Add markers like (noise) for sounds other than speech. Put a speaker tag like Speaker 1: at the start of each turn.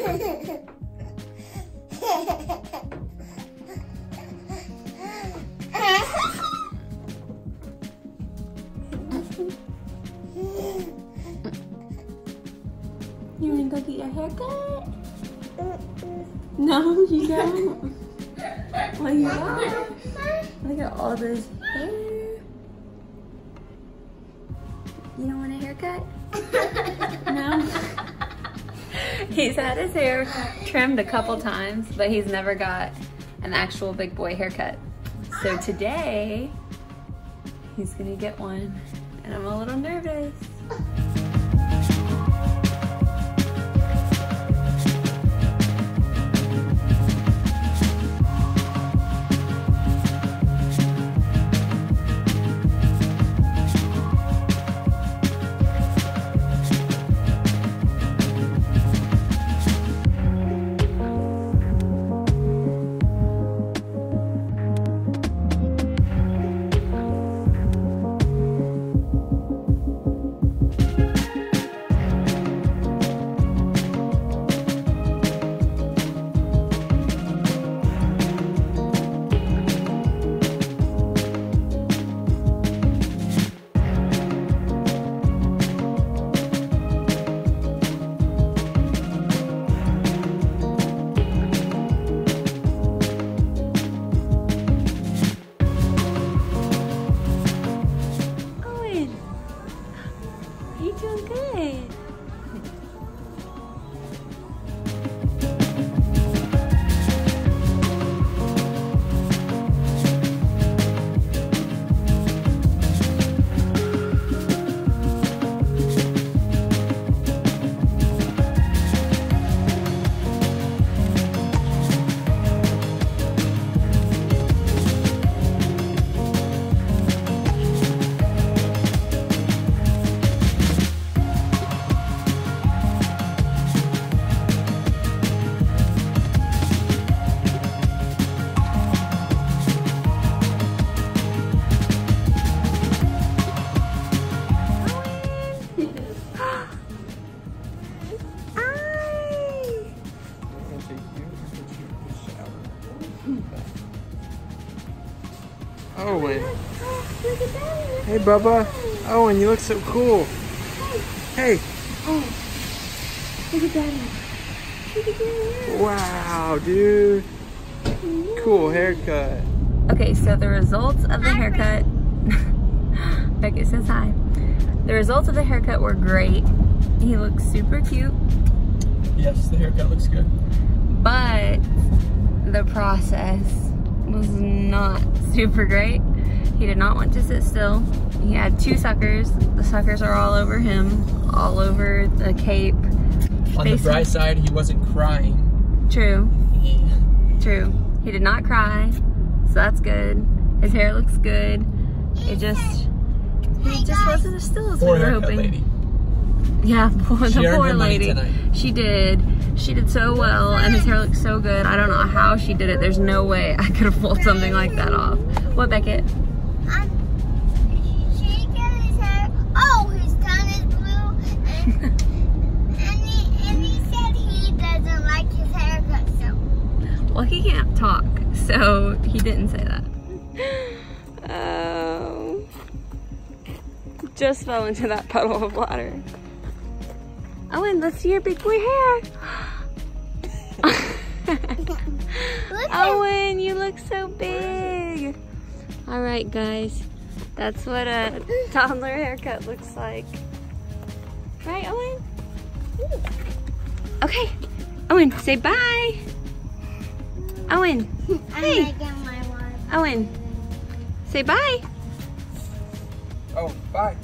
Speaker 1: You wanna go get your haircut? No, you don't. Well, you don't. Look at all this hair. You don't want a haircut? (laughs) No. (laughs) he's had his hair trimmed a couple times, but he's never got an actual big boy haircut. So today, he's gonna get one, and I'm a little nervous. Oh,
Speaker 2: Owen.
Speaker 1: Look at that.
Speaker 2: Hey, Bubba. Oh, Owen, you look so cool. Hey.
Speaker 1: Look at that. Look at that.
Speaker 2: Wow, dude. Cool haircut.
Speaker 1: Okay, so the results of the haircut. (laughs) Beckett says hi. The results of the haircut were great. He looks super cute,
Speaker 2: Yes, the haircut looks good.
Speaker 1: but the process was not super great. He did not want to sit still. He had two suckers. The suckers are all over him, all over the cape.
Speaker 2: On the
Speaker 1: Face-
Speaker 2: bright side, he wasn't crying.
Speaker 1: True,
Speaker 2: He,
Speaker 1: true. He did not cry, so that's good. His hair looks good. It just, he just wasn't as still as we were hoping.
Speaker 2: lady.
Speaker 1: Yeah, (laughs) poor, the poor lady.
Speaker 2: tonight.
Speaker 1: She did. She did so well, and his hair looks so good. I don't know how she did it. There's no way I could have pulled something like that off. What, Beckett?
Speaker 3: Um, she got his hair. Oh, his tongue is blue, and, (laughs) and, he, and he said he doesn't like his haircut, so.
Speaker 1: Well, he can't talk, so he didn't say that. Oh. Just fell into that puddle of water. Owen, let's see your big boy hair. You look so big. All right, guys. That's what a (laughs) toddler haircut looks like. Right, Owen? Okay. Owen, say bye. Owen, (laughs)
Speaker 3: I'm
Speaker 1: Hey.
Speaker 3: making my one.
Speaker 1: Owen, say bye.
Speaker 2: Oh, bye.